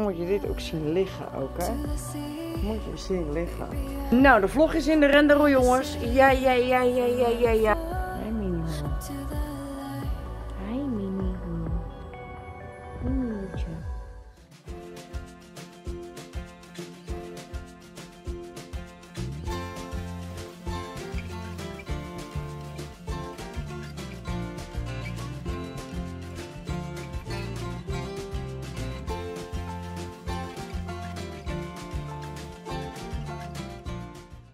moet je dit ook zien liggen ook, hè? Moet je zien liggen. Nou, de vlog is in de render, jongens. Ja, ja, ja, ja, ja, ja, ja.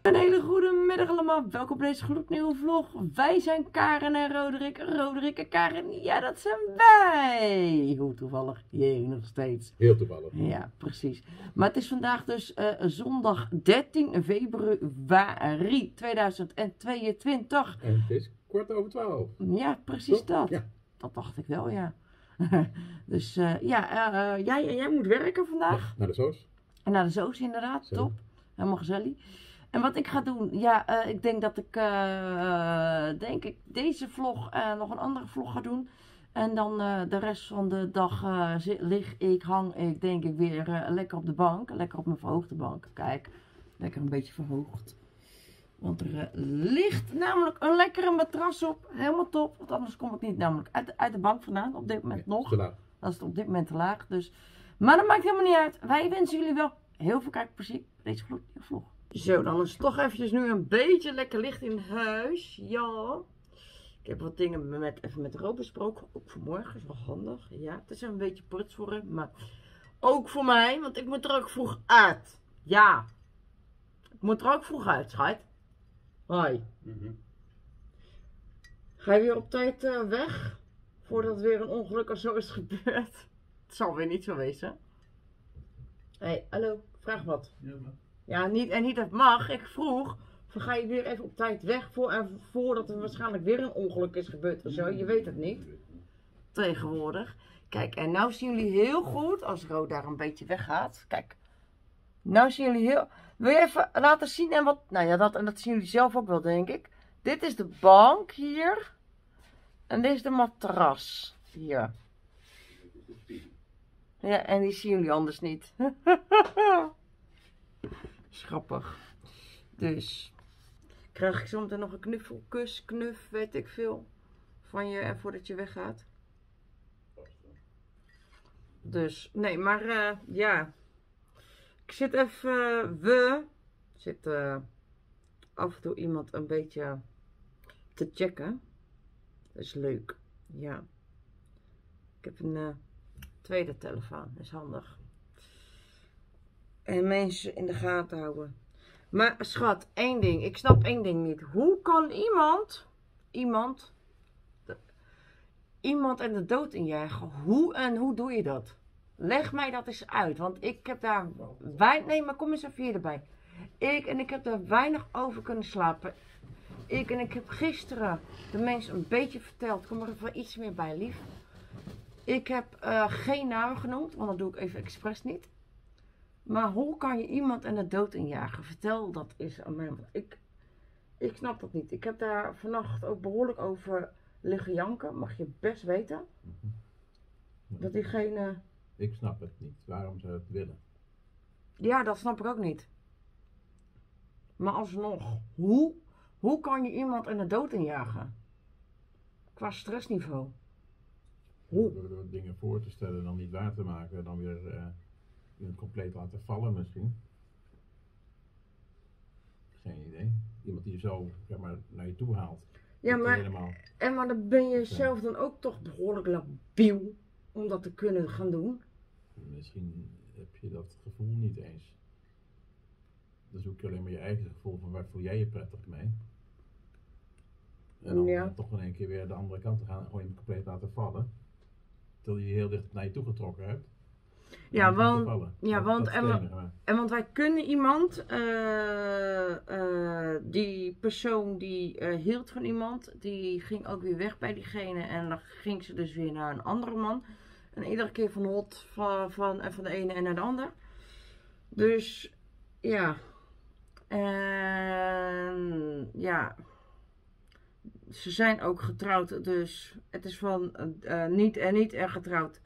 Een hele goede middag allemaal. Welkom bij deze gloednieuwe vlog. Wij zijn Karen en Roderick. Roderick en Karen, ja dat zijn wij. Hoe toevallig. Jee, nog steeds. Heel toevallig. Ja, precies. Maar het is vandaag dus eh, zondag 13 februari 2022. En het is kwart over twaalf. Ja, precies Toch? dat. Ja. Dat dacht ik wel, ja. dus eh, ja, eh, jij, jij moet werken vandaag. Naar de soos. En naar de zoos inderdaad, Zo. top. Helemaal gezellig. En wat ik ga doen, ja, eh, ik denk dat ik, eh, denk ik, deze vlog en nog een andere vlog ga doen. En dan eh, de rest van de dag eh, lig ik, hang ik, denk ik weer eh, lekker op de bank. Lekker op mijn verhoogde bank. Kijk, lekker een beetje verhoogd. Want er eh, ligt namelijk een lekkere matras op. Helemaal top. Want anders kom ik niet namelijk uit, uit de bank vandaan. Op dit moment nog. Dat is op dit moment te laag. Dus. Maar dat maakt helemaal niet uit. Wij wensen jullie wel heel veel kijkplezier deze vlog. Zo, dan is het toch eventjes nu een beetje lekker licht in huis. Ja. Ik heb wat dingen met, even met Rob besproken. Ook voor morgen. Is wel handig. Ja, het is een beetje pruts voor hem. Maar ook voor mij. Want ik moet er ook vroeg uit. Ja. Ik moet er ook vroeg uit, schat. Hoi. Ga je weer op tijd eh, weg? Voordat weer een ongeluk of zo is gebeurd? Het zal weer niet zo wezen. Hé, hey, hallo, vraag wat. Ja, maar... Ja, niet, en niet dat mag. Ik vroeg, ga je weer even op tijd weg voor, en voordat er waarschijnlijk weer een ongeluk is gebeurd of zo. Je weet het niet. Tegenwoordig. Kijk, en nou zien jullie heel goed, als Rood daar een beetje weggaat. Kijk, nou zien jullie heel... Wil je even laten zien en wat... Nou ja, dat, en dat zien jullie zelf ook wel, denk ik. Dit is de bank hier. En dit is de matras. Hier. Ja, en die zien jullie anders niet. Schappig. Dus. Krijg ik zometeen nog een knuffel, kus, knuf, weet ik veel. Van je en voordat je weggaat. Dus, nee, maar eh, ja. Ik zit even, eh, we zit eh, af en toe iemand een beetje te checken. Dat is leuk, ja. Ik heb een eh, tweede telefoon, dat is handig. En mensen in de gaten houden. Maar schat, één ding. Ik snap één ding niet. Hoe kan iemand, iemand, iemand en de dood injagen? Hoe en hoe doe je dat? Leg mij dat eens uit. Want ik heb daar weinig, nee maar kom eens even hier erbij. Ik en ik heb daar weinig over kunnen slapen. Ik en ik heb gisteren de mensen een beetje verteld. Kom er even iets meer bij, lief. Ik heb eh, geen namen genoemd, want dat doe ik even expres niet. Maar hoe kan je iemand en de dood injagen? Vertel dat eens aan mij. Want ik, ik snap dat niet. Ik heb daar vannacht ook behoorlijk over liggen janken. Mag je best weten. Dat diegene... Ik snap het niet. Waarom zou het willen? Ja, dat snap ik ook niet. Maar alsnog, hoe, hoe kan je iemand en de dood injagen? Qua stressniveau. Hoe? Door, door dingen voor te stellen, dan niet waar te maken, dan weer eh compleet laten vallen misschien. Geen idee. Iemand die je zo zeg maar, naar je toe haalt. Ja, je maar, Helemaal, en maar dan ben je zelf dan ook toch behoorlijk labiel om dat te kunnen gaan doen. misschien heb je dat gevoel niet eens. Dan zoek je alleen maar je eigen gevoel van waar voel jij je prettig mee. En dan Ja. toch in één keer weer de andere kant te gaan en gewoon hem compleet laten vallen. Terwijl je je heel dicht naar je toe getrokken hebt. Ja, want, ja, want en en want wij kunnen iemand, eh, eh, die persoon die eh, hield van iemand, die ging ook weer weg bij diegene en dan ging ze dus weer naar een andere man. En iedere keer van hot van, van, en van de ene en naar de ander. Dus ja. En ja. Ze zijn ook getrouwd, dus het is van niet en niet en getrouwd.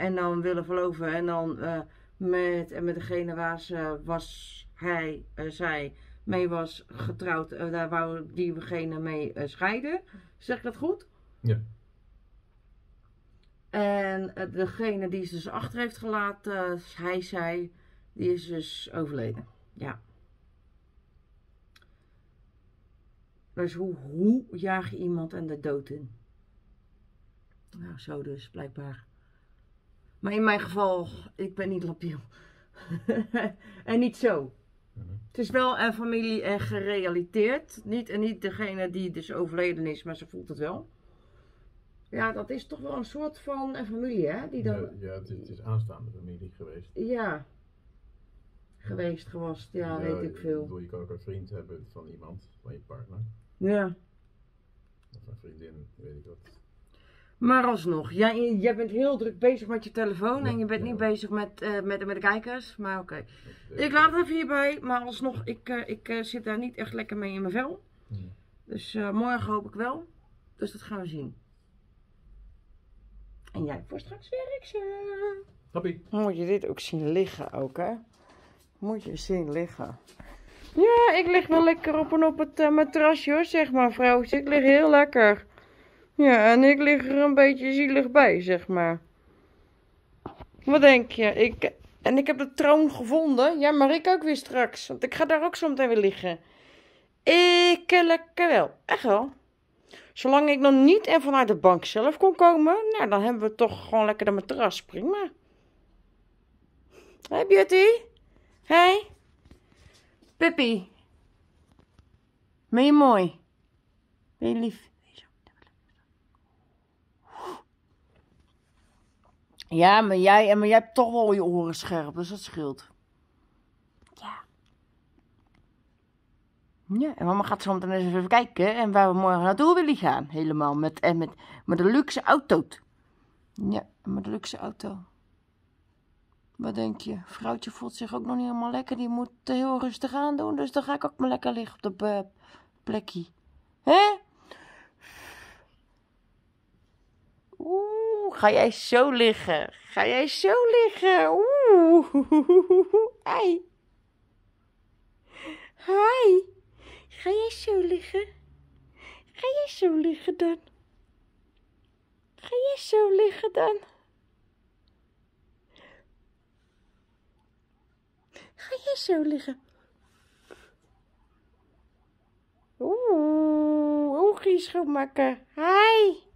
En dan willen verloven en dan eh, met, en met degene waar ze was, hij, eh, zij mee was getrouwd, eh, daar wou diegene mee scheiden. Zeg ik dat goed? Ja. En degene die ze dus achter heeft gelaten, hij, zij, die is dus overleden. Ja. Dus hoe, hoe jaag je iemand en de dood in? Nou, zo dus, blijkbaar. Maar in mijn geval, ik ben niet labiel. en niet zo. Mhm. Het is wel een familie en gerealiteerd. Niet, en niet degene die dus overleden is, maar ze voelt het wel. Ja, dat is toch wel een soort van een familie, hè? Die dan, Ja, ja het, is, het is aanstaande familie geweest. ja. Geweest, gewast, ja, weet ik veel. bedoel, je kan ook een vriend hebben van iemand, van je partner. Ja. Of een vriendin, weet ik wat. Maar alsnog, jij, jij bent heel druk bezig met je telefoon en je bent niet bezig met, eh, met, met de kijkers. Maar oké. Ik, Ik laat het even hierbij, maar alsnog, ik, eh, ik eh, zit daar niet echt lekker mee in mijn vel. Dus eh, morgen hoop ik wel. Dus dat gaan we zien. En jij voor straks werk, Happy. Moet je dit ook zien liggen ook, hè? Moet je zien liggen. Ja, ik lig wel lekker op en op het eh, matrasje hoor, zeg maar vrouwtje. Ik lig heel lekker. Ja, en ik lig er een beetje zielig bij, zeg maar. Wat denk je? Ik, en ik heb de troon gevonden. Ja, maar ik ook weer straks. Want ik ga daar ook zo meteen weer liggen. Ik eh, lekker wel. Echt wel. Zolang ik nog niet en vanuit de bank zelf kon komen, nou, dan hebben we toch gewoon lekker de matras. Prima. Hey Beauty. Hey. Pippi. Ben je mooi? Ben je lief? Ja, maar jij, maar jij hebt toch wel je oren scherp, dus dat scheelt. Ja. Ja, en mama gaat zo meteen eens even kijken en waar we morgen naartoe willen gaan. Helemaal met, en met, met de luxe auto. Ja, met de luxe auto. Wat denk je? Vrouwtje voelt zich ook nog niet helemaal lekker. Die moet heel rustig aan doen. Dus dan ga ik ook maar lekker liggen op de eh, plekje. Hè? Oeh, ga jij zo liggen? Ga jij zo liggen? Oeh. Hi. Hi. Ga jij zo liggen? Ga jij zo liggen dan? Ga jij zo liggen dan? Ga jij zo liggen? Oeh, oogjes schoonmaken. Hi.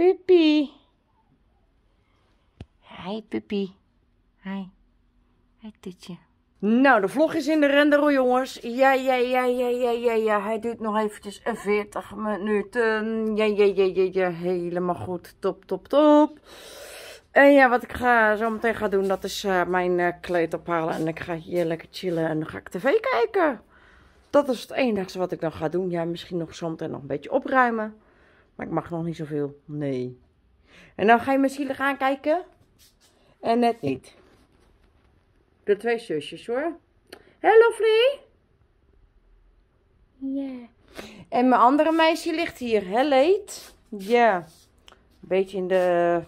Puppi. Hi, Puppi. Hi. Hi, Tutje. Nou, de vlog is in de render, jongens. Ja, ja, ja, ja, ja, ja, ja. Hij duurt nog eventjes een 40 minuten. Ja, ja, ja, ja, ja. Helemaal goed. Top, top, top. En ja, wat ik ga, zo meteen ga doen, dat is eh, mijn eh, kleed ophalen. En ik ga hier lekker chillen en dan ga ik tv kijken. Dat is het enige wat ik dan ga doen. Ja, misschien nog soms nog een beetje opruimen. Maar ik mag nog niet zoveel. Nee. En dan ga je met zielig aankijken. En net niet. De twee zusjes hoor. Hello Vlie. Ja. En mijn andere meisje ligt hier. Hè, Leed? Ja. Een beetje in de...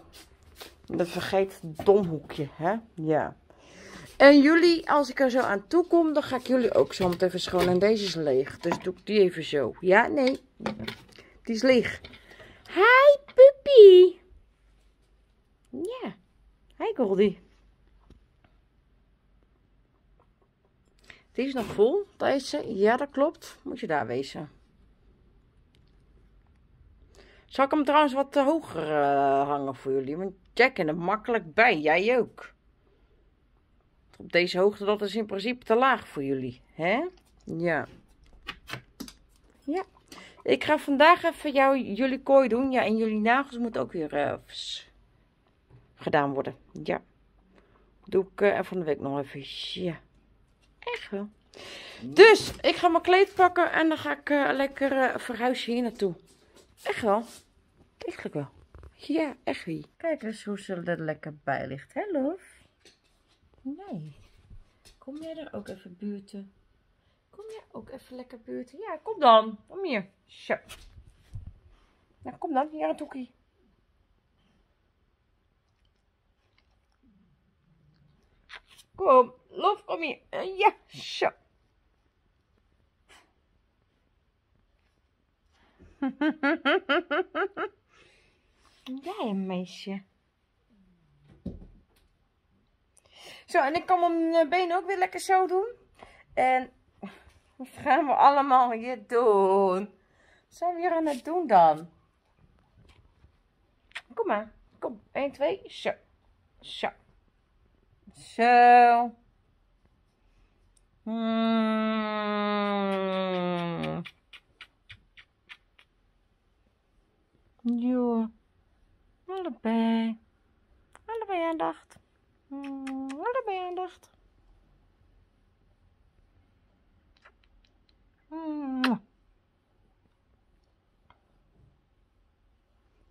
in de vergeet domhoekje, hè? Ja. En jullie, als ik er zo aan toe kom, dan ga ik jullie ook zo meteen verschonen. En deze is leeg. Dus doe ik die even zo. Ja, nee. Die is leeg. Hi, puppy. Ja. Hi, Goldie. Die is nog vol, deze. Ja, dat klopt. Moet je daar wezen. Zal ik hem trouwens wat hoger uh, hangen voor jullie? Want Jack en er makkelijk bij. Jij ook. Op deze hoogte, dat is in principe te laag voor jullie. Hè? Ja. Ja. Ik ga vandaag even jullie kooi doen. Ja, en jullie nagels moeten ook weer uh, gedaan worden. Ja. Doe ik uh, van de week nog even. Ja. Echt wel. Dus, ik ga mijn kleed pakken en dan ga ik uh, lekker verhuizen hier naartoe. Echt wel. Echt wel. Ja, echt wie. Kijk eens hoe ze er lekker bij ligt. Hè, love? Nee. Kom jij er ook even buurten? Kom ook even lekker buurten? Ja, kom dan. Kom hier. Zo. Nou, kom dan. Hier aan het hoekje. Kom. Lof, kom hier. Eh, ja, zo. Jij een meisje. Zo, en ik kan mijn eh, benen ook weer lekker zo doen. En wat gaan we allemaal hier doen? Wat zijn we hier aan het doen dan? Kom maar. Kom. 1, 2. Zo. Zo. Zo. Hmm. Ja. Allebei. Allebei aandacht. Hmm, allebei aandacht.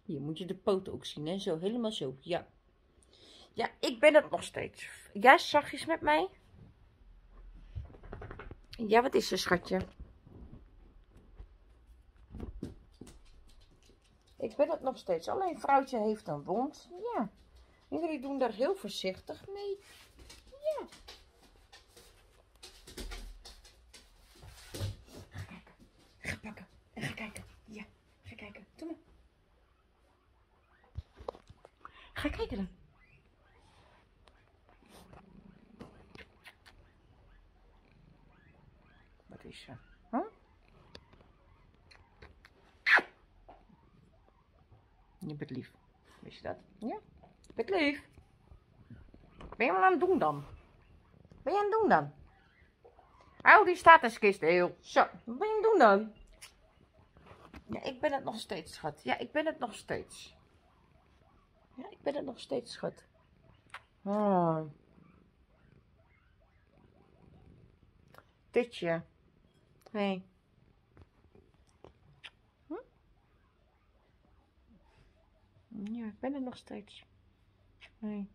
Hier moet je de poten ook zien, hè? Zo, helemaal zo. Ja. Ja, ik ben het nog steeds. Ja, zachtjes met mij. Ja, wat is er, schatje? Ik ben het nog steeds. Alleen vrouwtje heeft een wond. Ja. Jullie doen daar heel voorzichtig mee. Ja. Ga kijken. Ga pakken. En ga kijken. Ja. Ga kijken. Doe maar. Ga kijken dan. Wat is er? Huh? Je bent lief. Wist je dat? Ja. Je bent lief. Ben je wat aan het doen dan? Ben je aan het doen dan? Oh, die staat eens kist heel. Zo, wat ben je aan het doen dan? Ja, ik ben het nog steeds, schat. Ja, ik ben het nog steeds. Ben het nog steeds, schat. Oh. Ditje. Nee. Hm? Ja, ik ben het nog steeds. Nee.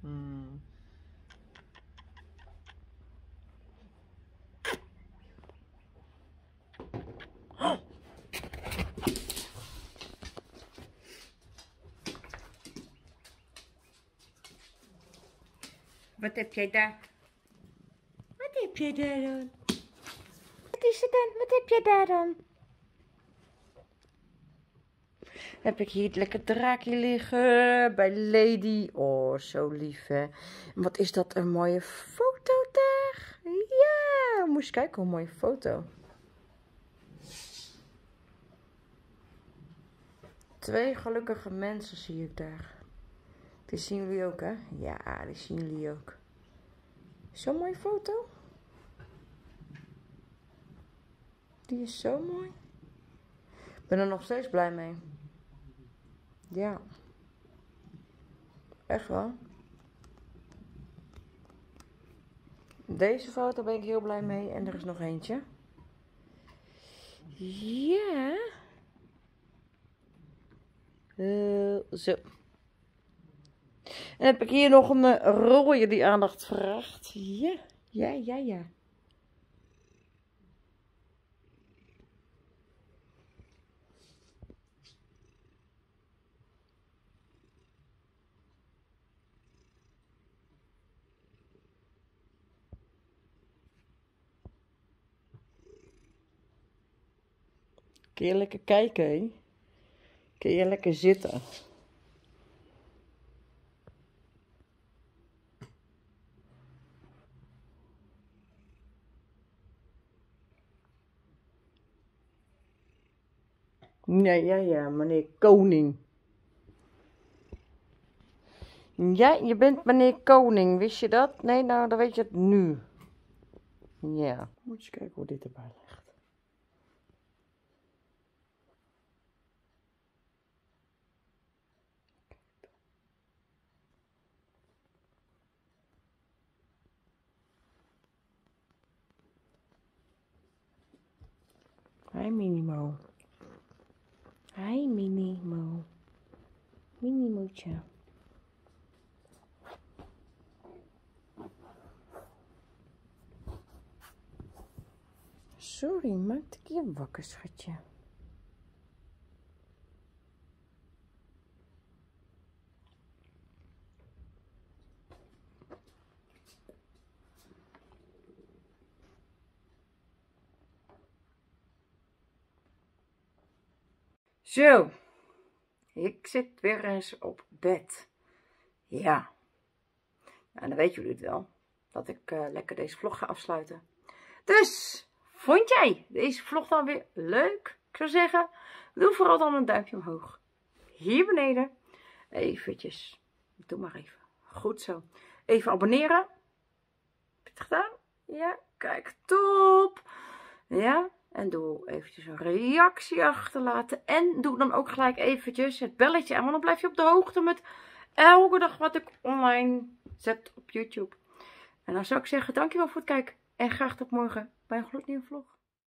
Hmm. Wat heb jij daar? Wat heb jij daar dan? Wat is er dan? Wat heb jij daar dan? Heb ik hier het lekker draakje liggen bij Lady. Oh, zo lief hè. Wat is dat een mooie foto daar. Ja, moest kijken hoe mooie foto. Twee gelukkige mensen zie ik daar. Die zien jullie ook, hè? Ja, die zien jullie ook. Zo'n mooie foto. Die is zo mooi. Ik ben er nog steeds blij mee. Ja. Echt wel. Deze foto ben ik heel blij mee. En er is nog eentje. Ja. Eh, zo. En heb ik hier nog een uh, rode die aandacht vraagt. Ja, ja, ja, ja. Kun je lekker kijken, hè? Kun je lekker zitten. Ja, ja, ja, meneer Koning. Ja, je bent meneer Koning, wist je dat? Nee, nou, dan weet je het nu. Ja. Moet je kijken hoe dit erbij ligt. Hi Minimo. Hi Minimo. Minimootje. Sorry, maak ik je wakker, schatje. Zo, ik zit weer eens op bed. Ja, en dan weten jullie het wel, dat ik uh, lekker deze vlog ga afsluiten. Dus, vond jij deze vlog dan weer leuk? Ik zou zeggen, doe vooral dan een duimpje omhoog. Hier beneden, eventjes, doe maar even, goed zo. Even abonneren. Heb je het gedaan? Ja, kijk, top. Ja, en doe eventjes een reactie achterlaten. En doe dan ook gelijk eventjes het belletje aan. Want dan blijf je op de hoogte met elke dag wat ik online zet op YouTube. En dan zou ik zeggen, dankjewel voor het kijken. En graag tot morgen bij een gloednieuwe vlog.